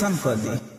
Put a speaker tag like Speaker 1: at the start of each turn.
Speaker 1: खत्म